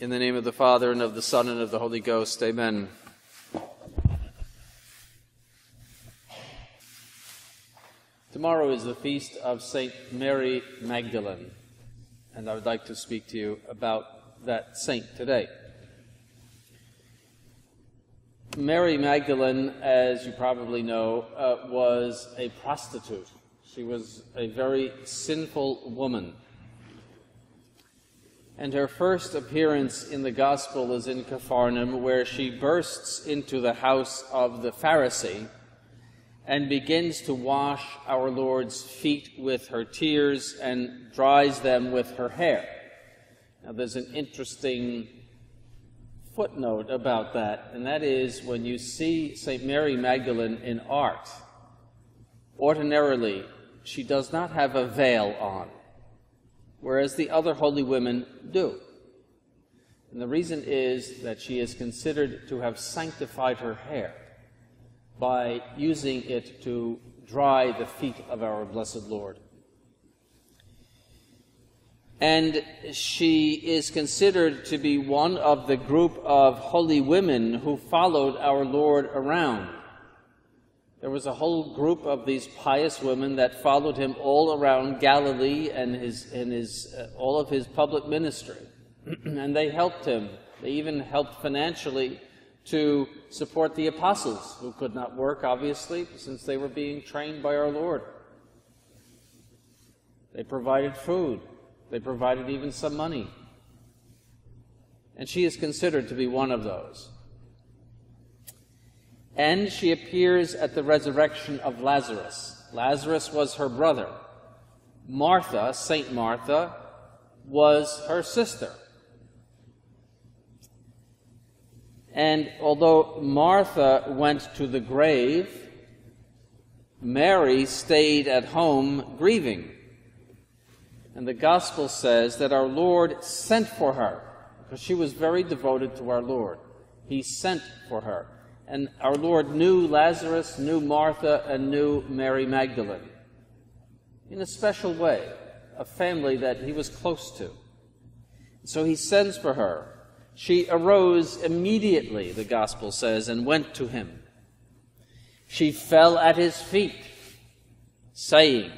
In the name of the Father, and of the Son, and of the Holy Ghost, amen. Tomorrow is the feast of St. Mary Magdalene, and I would like to speak to you about that saint today. Mary Magdalene, as you probably know, uh, was a prostitute. She was a very sinful woman. And her first appearance in the Gospel is in Capharnaum, where she bursts into the house of the Pharisee and begins to wash our Lord's feet with her tears and dries them with her hair. Now, there's an interesting footnote about that, and that is when you see St. Mary Magdalene in art, ordinarily she does not have a veil on, whereas the other holy women do. And the reason is that she is considered to have sanctified her hair by using it to dry the feet of our blessed Lord. And she is considered to be one of the group of holy women who followed our Lord around. There was a whole group of these pious women that followed him all around Galilee and his, and his, uh, all of his public ministry. and they helped him. They even helped financially to support the apostles, who could not work, obviously, since they were being trained by our Lord. They provided food, they provided even some money. And she is considered to be one of those. And she appears at the resurrection of Lazarus. Lazarus was her brother. Martha, Saint Martha, was her sister. And although Martha went to the grave, Mary stayed at home grieving. And the gospel says that our Lord sent for her because she was very devoted to our Lord. He sent for her. And our Lord knew Lazarus, knew Martha, and knew Mary Magdalene in a special way, a family that he was close to. So he sends for her. She arose immediately, the gospel says, and went to him. She fell at his feet, saying,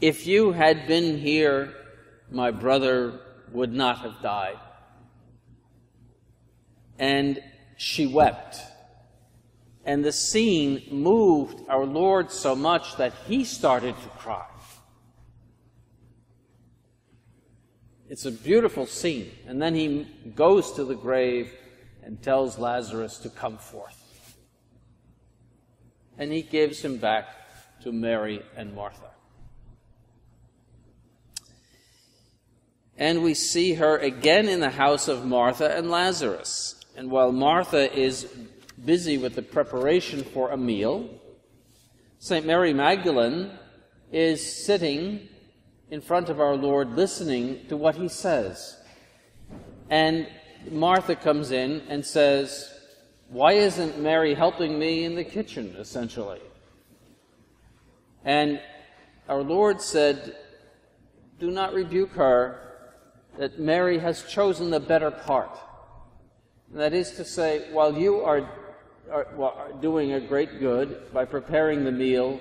If you had been here, my brother would not have died. And she wept. And the scene moved our Lord so much that he started to cry. It's a beautiful scene. And then he goes to the grave and tells Lazarus to come forth. And he gives him back to Mary and Martha. And we see her again in the house of Martha and Lazarus. And while Martha is busy with the preparation for a meal, St. Mary Magdalene is sitting in front of our Lord listening to what he says. And Martha comes in and says, Why isn't Mary helping me in the kitchen, essentially? And our Lord said, Do not rebuke her, that Mary has chosen the better part. That is to say, while you are, are, are doing a great good by preparing the meal,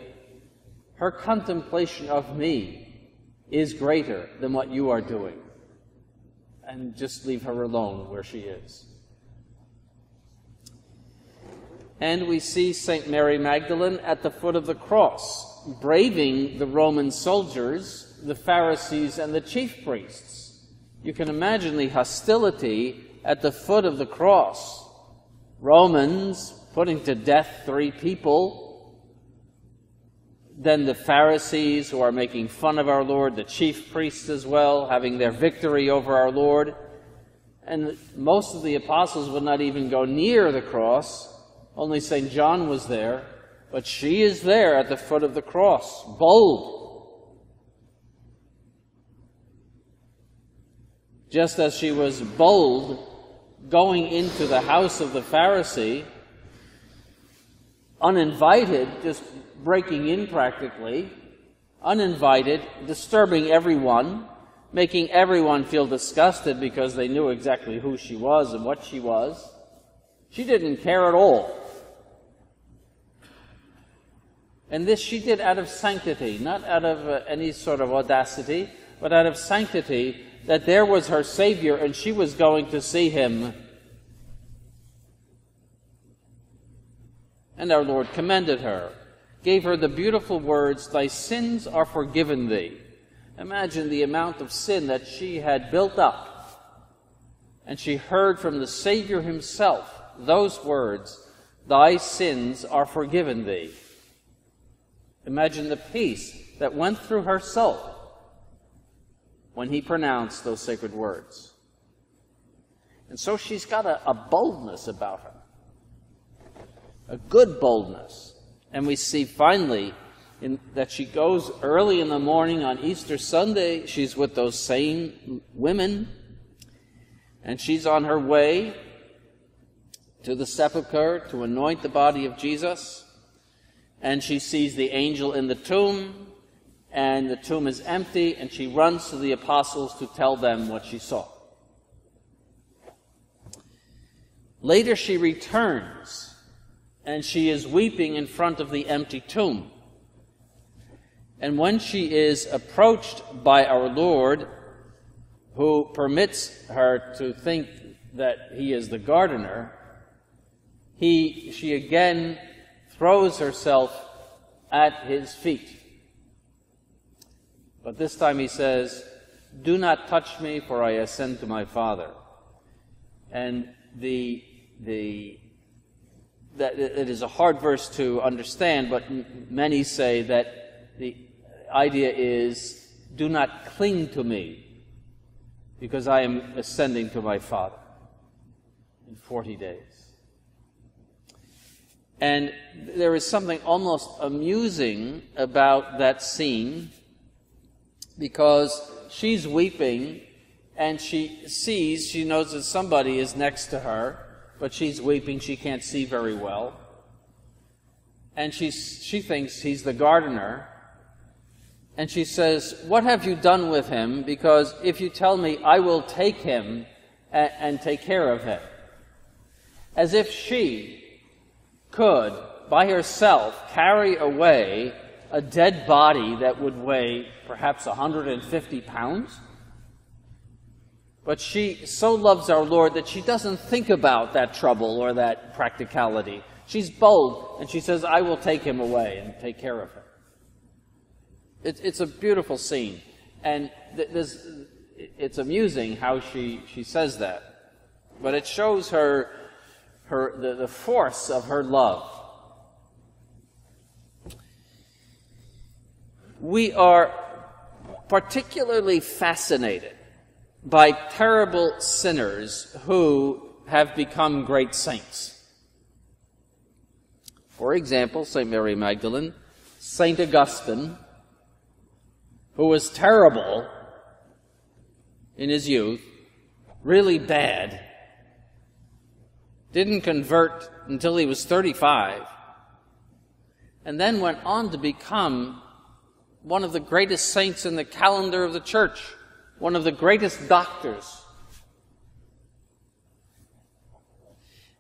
her contemplation of me is greater than what you are doing. And just leave her alone where she is. And we see St. Mary Magdalene at the foot of the cross, braving the Roman soldiers, the Pharisees, and the chief priests. You can imagine the hostility at the foot of the cross. Romans putting to death three people then the Pharisees who are making fun of our Lord, the chief priests as well, having their victory over our Lord. And most of the apostles would not even go near the cross. Only St. John was there. But she is there at the foot of the cross, bold. Just as she was bold going into the house of the Pharisee, uninvited, just breaking in practically, uninvited, disturbing everyone, making everyone feel disgusted because they knew exactly who she was and what she was. She didn't care at all. And this she did out of sanctity, not out of uh, any sort of audacity, but out of sanctity that there was her Savior and she was going to see him. And our Lord commended her, gave her the beautiful words, Thy sins are forgiven thee. Imagine the amount of sin that she had built up. And she heard from the Savior himself those words, Thy sins are forgiven thee. Imagine the peace that went through her soul when he pronounced those sacred words. And so she's got a, a boldness about her, a good boldness. And we see finally in, that she goes early in the morning on Easter Sunday. She's with those same women, and she's on her way to the sepulchre to anoint the body of Jesus. And she sees the angel in the tomb, and the tomb is empty, and she runs to the apostles to tell them what she saw. Later, she returns, and she is weeping in front of the empty tomb. And when she is approached by our Lord, who permits her to think that he is the gardener, he, she again throws herself at his feet. But this time he says, Do not touch me, for I ascend to my Father. And the, the, that it is a hard verse to understand, but many say that the idea is do not cling to me because I am ascending to my Father in 40 days. And there is something almost amusing about that scene because she's weeping and she sees, she knows that somebody is next to her, but she's weeping, she can't see very well. And she's, she thinks he's the gardener, and she says, What have you done with him? Because if you tell me, I will take him and, and take care of him. As if she could, by herself, carry away a dead body that would weigh perhaps 150 pounds. But she so loves our Lord that she doesn't think about that trouble or that practicality. She's bold and she says, I will take him away and take care of him. It's, it's a beautiful scene. And th- it's amusing how she, she says that. But it shows her, her the, the force of her love. We are particularly fascinated by terrible sinners who have become great saints. For example, St. Mary Magdalene, St. Augustine, who was terrible in his youth, really bad, didn't convert until he was 35, and then went on to become one of the greatest saints in the calendar of the church, one of the greatest doctors.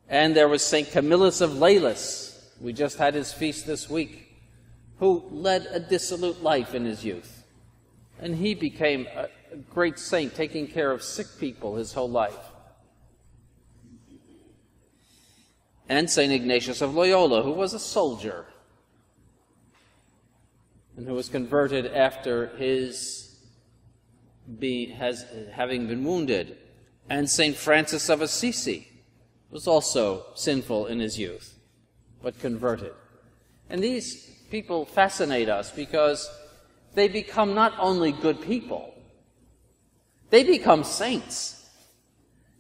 And there was St. Camillus of Lellis. We just had his feast this week, who led a dissolute life in his youth. And he became a great saint, taking care of sick people his whole life. And St. Ignatius of Loyola, who was a soldier and who was converted after his be, has, having been wounded. And St. Francis of Assisi was also sinful in his youth, but converted. And these people fascinate us because they become not only good people, they become saints.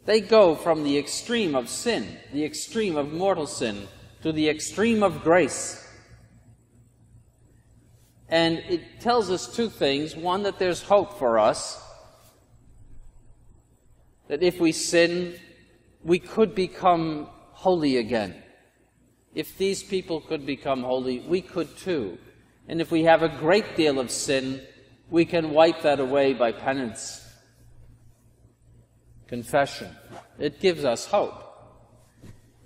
They go from the extreme of sin, the extreme of mortal sin, to the extreme of grace. And it tells us two things. One, that there's hope for us. That if we sin, we could become holy again. If these people could become holy, we could too. And if we have a great deal of sin, We can wipe that away by penance, confession. It gives us hope.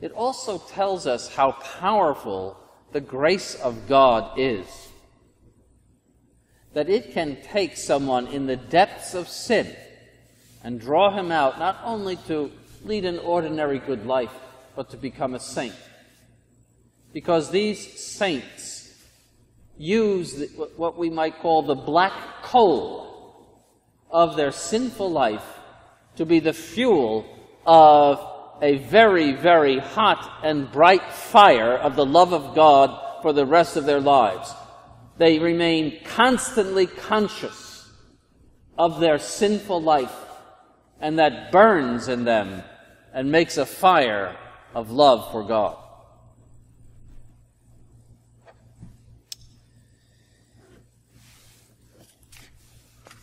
It also tells us how powerful the grace of God is. That it can take someone in the depths of sin and draw him out not only to lead an ordinary good life, but to become a saint. Because these saints use what we might call the black coal of their sinful life to be the fuel of a very, very hot and bright fire of the love of God for the rest of their lives. They remain constantly conscious of their sinful life, and that burns in them and makes a fire of love for God.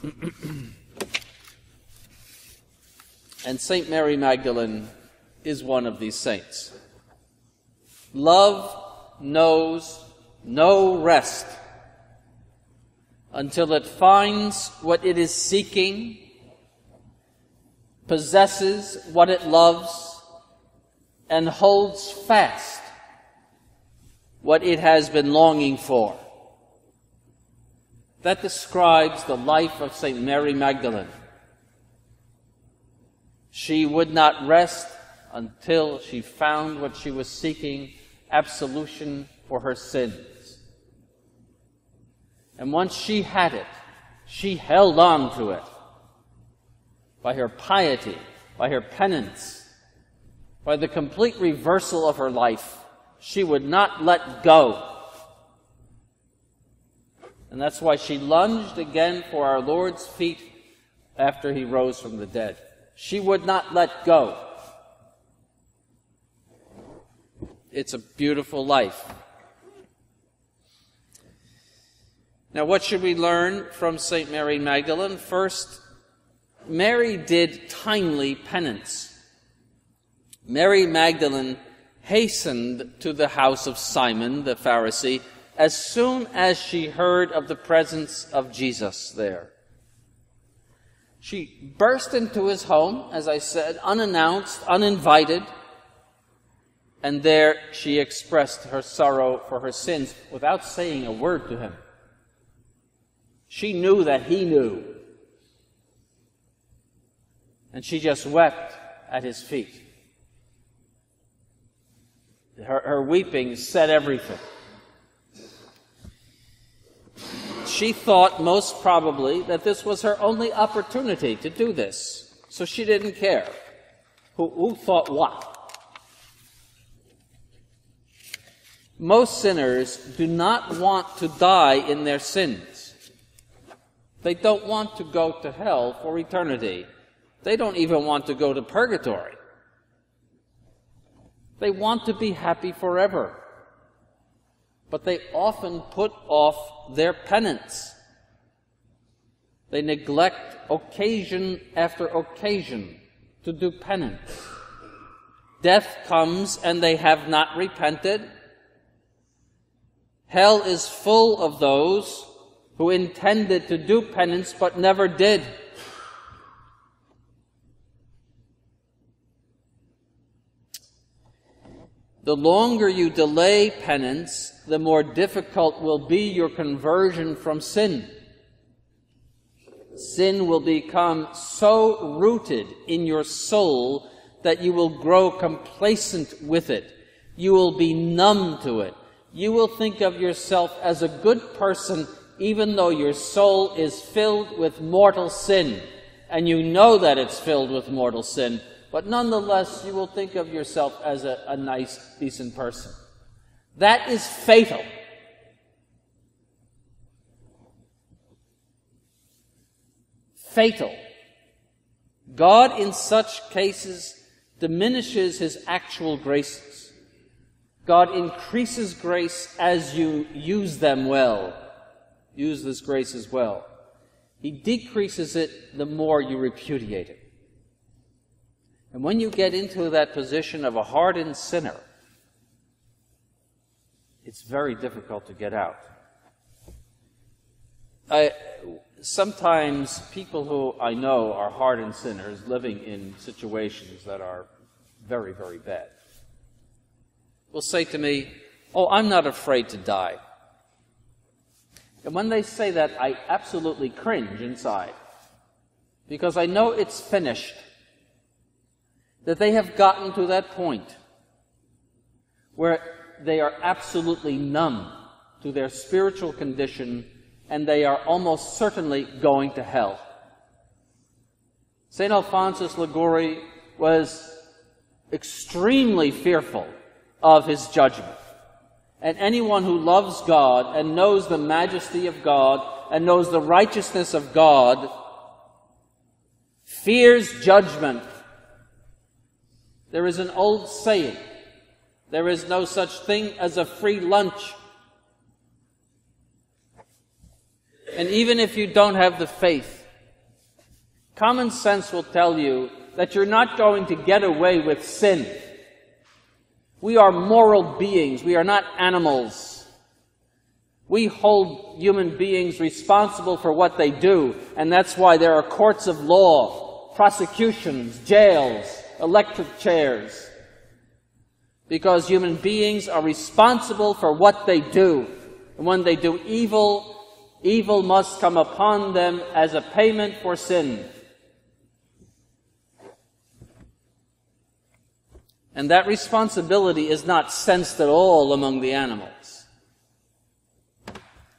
and St. Mary Magdalene is one of these saints. Love knows no rest until it finds what it is seeking, possesses what it loves, and holds fast what it has been longing for. That describes the life of St. Mary Magdalene. She would not rest until she found what she was seeking absolution for her sins. And once she had it, she held on to it by her piety, by her penance, by the complete reversal of her life. She would not let go. And that's why she lunged again for our Lord's feet after he rose from the dead. She would not let go. It's a beautiful life. Now, what should we learn from St. Mary Magdalene? First, Mary did timely penance. Mary Magdalene hastened to the house of Simon the Pharisee as soon as she heard of the presence of Jesus there. She burst into his home, as I said, unannounced, uninvited, and there she expressed her sorrow for her sins without saying a word to him. She knew that he knew. And she just wept at his feet. Her, her weeping said everything. She thought most probably that this was her only opportunity to do this. So she didn't care. Who, who thought what? Most sinners do not want to die in their sins. They don't want to go to hell for eternity. They don't even want to go to purgatory. They want to be happy forever. But they often put off their penance. They neglect occasion after occasion to do penance. Death comes and they have not repented Hell is full of those who intended to do penance but never did. The longer you delay penance, the more difficult will be your conversion from sin. Sin will become so rooted in your soul that you will grow complacent with it. You will be numb to it you will think of yourself as a good person even though your soul is filled with mortal sin. And you know that it's filled with mortal sin, but nonetheless you will think of yourself as a, a nice, decent person. That is fatal. Fatal. God in such cases diminishes his actual graces. God increases grace as you use them well. Use this grace as well. He decreases it the more you repudiate it. And when you get into that position of a hardened sinner, it's very difficult to get out. I, sometimes people who I know are hardened sinners living in situations that are very, very bad will say to me, Oh, I'm not afraid to die. And when they say that, I absolutely cringe inside because I know it's finished. That they have gotten to that point where they are absolutely numb to their spiritual condition and they are almost certainly going to hell. St. Alphonsus Liguori was extremely fearful of his judgment. And anyone who loves God and knows the majesty of God and knows the righteousness of God fears judgment. There is an old saying there is no such thing as a free lunch. And even if you don't have the faith, common sense will tell you that you're not going to get away with sin. We are moral beings. We are not animals. We hold human beings responsible for what they do, and that's why there are courts of law, prosecutions, jails, electric chairs. Because human beings are responsible for what they do. And when they do evil, evil must come upon them as a payment for sin. And that responsibility is not sensed at all among the animals.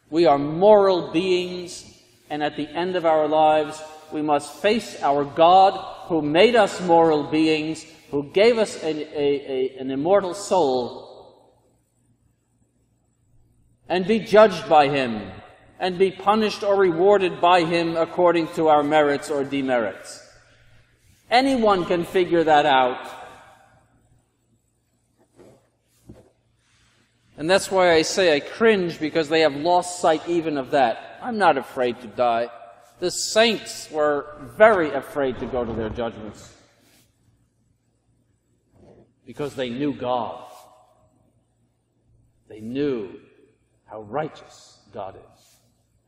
We are moral beings, and at the end of our lives, we must face our God who made us moral beings, who gave us a, a, a, an immortal soul, and be judged by Him, and be punished or rewarded by Him according to our merits or demerits. Anyone can figure that out. And that's why I say I cringe because they have lost sight even of that. I'm not afraid to die. The saints were very afraid to go to their judgments because they knew God. They knew how righteous God is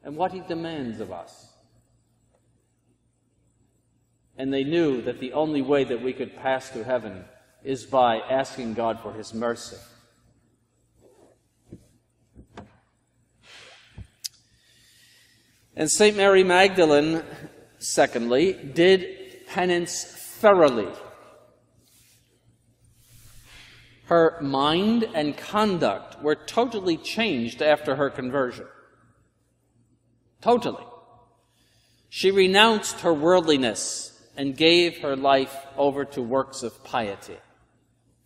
and what He demands of us. And they knew that the only way that we could pass to heaven is by asking God for His mercy. And St. Mary Magdalene, secondly, did penance thoroughly. Her mind and conduct were totally changed after her conversion. Totally. She renounced her worldliness and gave her life over to works of piety,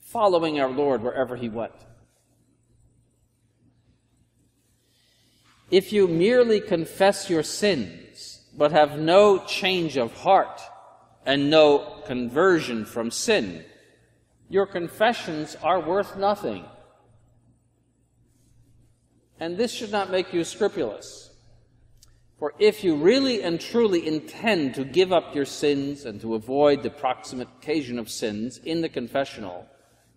following our Lord wherever he went. If you merely confess your sins, but have no change of heart and no conversion from sin, your confessions are worth nothing. And this should not make you scrupulous. For if you really and truly intend to give up your sins and to avoid the proximate occasion of sins in the confessional,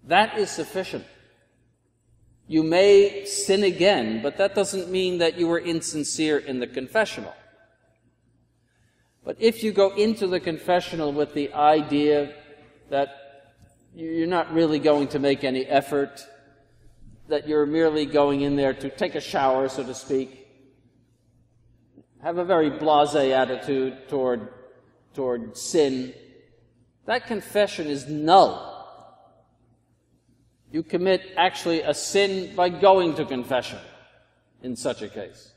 that is sufficient. You may sin again, but that doesn't mean that you were insincere in the confessional. But if you go into the confessional with the idea that you're not really going to make any effort, that you're merely going in there to take a shower, so to speak, have a very blase attitude toward, toward sin, that confession is null. You commit actually a sin by going to confession in such a case.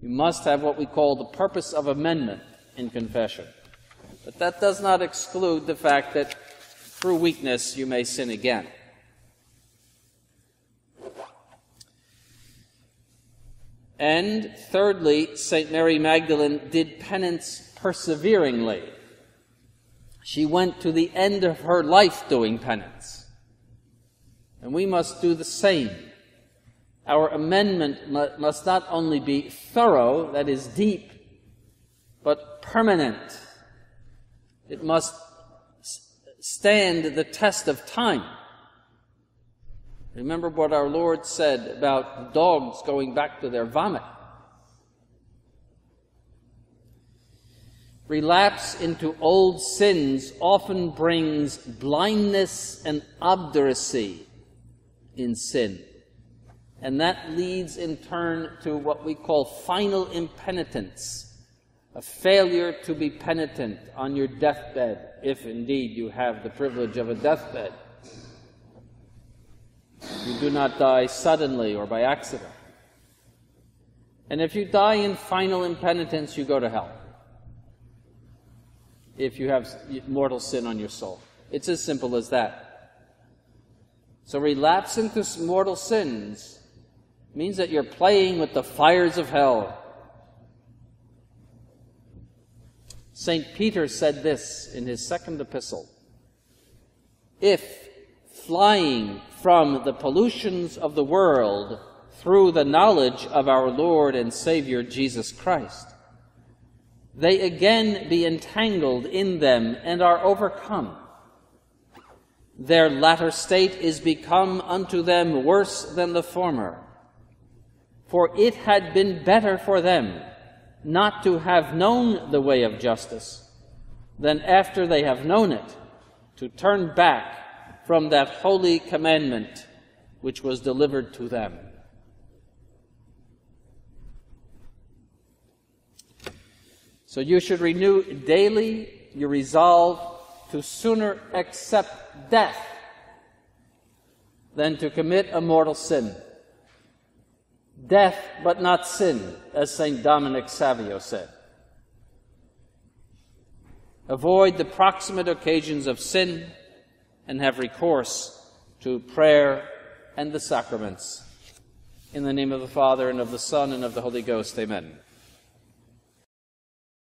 You must have what we call the purpose of amendment in confession. But that does not exclude the fact that through weakness you may sin again. And thirdly, St. Mary Magdalene did penance perseveringly. She went to the end of her life doing penance. And we must do the same. Our amendment must not only be thorough, that is deep, but permanent. It must stand the test of time. Remember what our Lord said about dogs going back to their vomit. Relapse into old sins often brings blindness and obduracy in sin. And that leads in turn to what we call final impenitence, a failure to be penitent on your deathbed, if indeed you have the privilege of a deathbed. You do not die suddenly or by accident. And if you die in final impenitence, you go to hell if you have mortal sin on your soul. It's as simple as that. So relapse into mortal sins means that you're playing with the fires of hell. St. Peter said this in his second epistle If flying from the pollutions of the world through the knowledge of our Lord and Savior Jesus Christ, they again be entangled in them and are overcome. Their latter state is become unto them worse than the former. For it had been better for them not to have known the way of justice than after they have known it to turn back from that holy commandment which was delivered to them. So you should renew daily your resolve to sooner accept death than to commit a mortal sin. Death, but not sin, as St. Dominic Savio said. Avoid the proximate occasions of sin and have recourse to prayer and the sacraments. In the name of the Father, and of the Son, and of the Holy Ghost, amen.